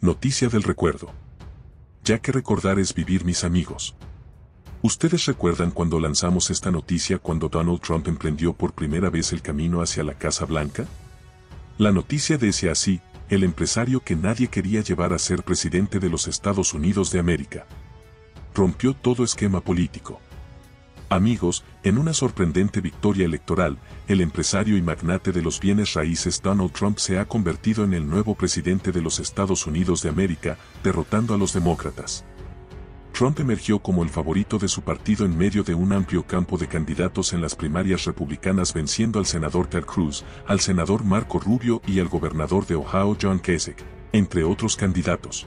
Noticia del recuerdo. Ya que recordar es vivir mis amigos. Ustedes recuerdan cuando lanzamos esta noticia cuando Donald Trump emprendió por primera vez el camino hacia la Casa Blanca? La noticia decía así, el empresario que nadie quería llevar a ser presidente de los Estados Unidos de América. Rompió todo esquema político. Amigos, en una sorprendente victoria electoral, el empresario y magnate de los bienes raíces Donald Trump se ha convertido en el nuevo presidente de los Estados Unidos de América, derrotando a los demócratas. Trump emergió como el favorito de su partido en medio de un amplio campo de candidatos en las primarias republicanas venciendo al senador Ted Cruz, al senador Marco Rubio y al gobernador de Ohio John Kasich, entre otros candidatos.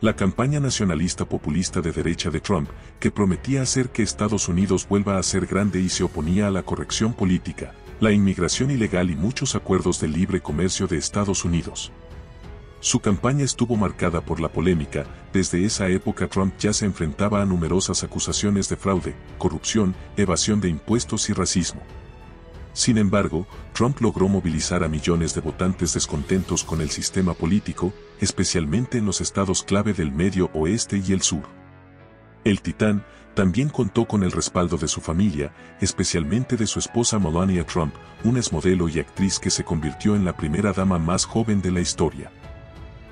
La campaña nacionalista populista de derecha de Trump, que prometía hacer que Estados Unidos vuelva a ser grande y se oponía a la corrección política, la inmigración ilegal y muchos acuerdos de libre comercio de Estados Unidos. Su campaña estuvo marcada por la polémica, desde esa época Trump ya se enfrentaba a numerosas acusaciones de fraude, corrupción, evasión de impuestos y racismo. Sin embargo, Trump logró movilizar a millones de votantes descontentos con el sistema político, especialmente en los estados clave del medio oeste y el sur. El titán también contó con el respaldo de su familia, especialmente de su esposa Melania Trump, una exmodelo y actriz que se convirtió en la primera dama más joven de la historia.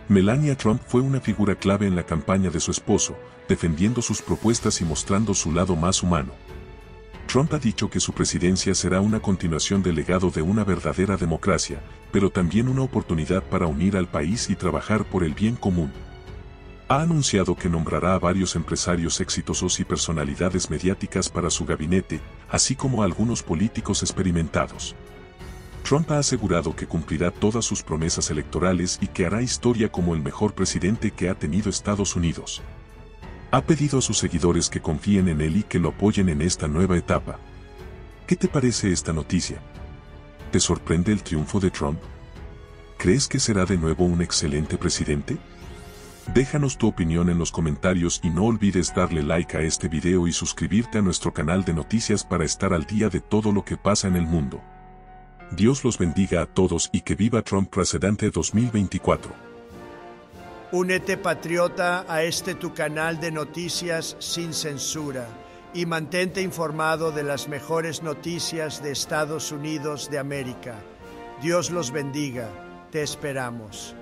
Melania Trump fue una figura clave en la campaña de su esposo, defendiendo sus propuestas y mostrando su lado más humano. Trump ha dicho que su presidencia será una continuación del legado de una verdadera democracia, pero también una oportunidad para unir al país y trabajar por el bien común. Ha anunciado que nombrará a varios empresarios exitosos y personalidades mediáticas para su gabinete, así como a algunos políticos experimentados. Trump ha asegurado que cumplirá todas sus promesas electorales y que hará historia como el mejor presidente que ha tenido Estados Unidos. Ha pedido a sus seguidores que confíen en él y que lo apoyen en esta nueva etapa. ¿Qué te parece esta noticia? ¿Te sorprende el triunfo de Trump? ¿Crees que será de nuevo un excelente presidente? Déjanos tu opinión en los comentarios y no olvides darle like a este video y suscribirte a nuestro canal de noticias para estar al día de todo lo que pasa en el mundo. Dios los bendiga a todos y que viva Trump presidente 2024. Únete patriota a este tu canal de noticias sin censura y mantente informado de las mejores noticias de Estados Unidos de América. Dios los bendiga. Te esperamos.